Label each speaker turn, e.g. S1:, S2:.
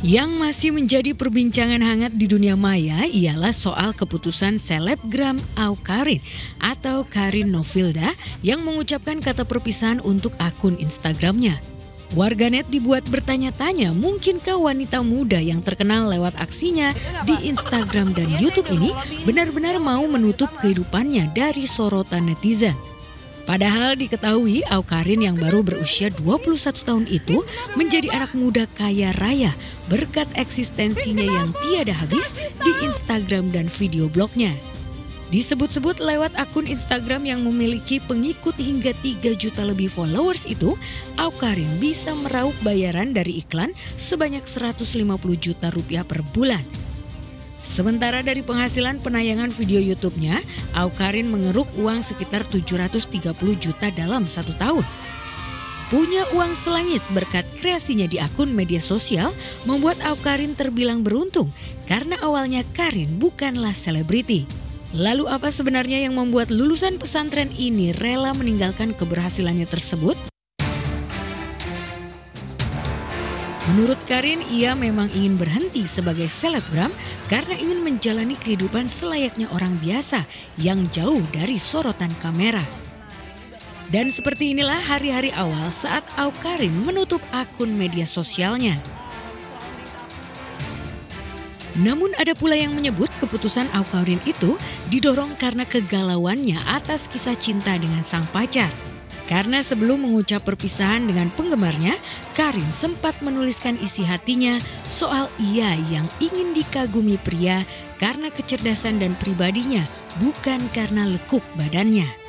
S1: Yang masih menjadi perbincangan hangat di dunia maya ialah soal keputusan selebgram Aukarin atau Karin Novilda yang mengucapkan kata perpisahan untuk akun Instagramnya. Warganet dibuat bertanya-tanya mungkinkah wanita muda yang terkenal lewat aksinya di Instagram dan YouTube ini benar-benar mau menutup kehidupannya dari sorotan netizen. Padahal diketahui Aukarin yang baru berusia 21 tahun itu menjadi anak muda kaya raya berkat eksistensinya yang tiada habis di Instagram dan video blognya. Disebut-sebut lewat akun Instagram yang memiliki pengikut hingga 3 juta lebih followers itu, Aukarin bisa meraup bayaran dari iklan sebanyak 150 juta rupiah per bulan. Sementara dari penghasilan penayangan video YouTube-nya, Aukarin mengeruk uang sekitar 730 juta dalam satu tahun. Punya uang selangit berkat kreasinya di akun media sosial membuat Aukarin terbilang beruntung karena awalnya Karin bukanlah selebriti. Lalu apa sebenarnya yang membuat lulusan pesantren ini rela meninggalkan keberhasilannya tersebut? Menurut Karin, ia memang ingin berhenti sebagai selebgram karena ingin menjalani kehidupan selayaknya orang biasa yang jauh dari sorotan kamera. Dan seperti inilah hari-hari awal saat Aukarin menutup akun media sosialnya. Namun ada pula yang menyebut keputusan Aukarin itu didorong karena kegalauannya atas kisah cinta dengan sang pacar. Karena sebelum mengucap perpisahan dengan penggemarnya, Karin sempat menuliskan isi hatinya soal ia yang ingin dikagumi pria karena kecerdasan dan pribadinya, bukan karena lekuk badannya.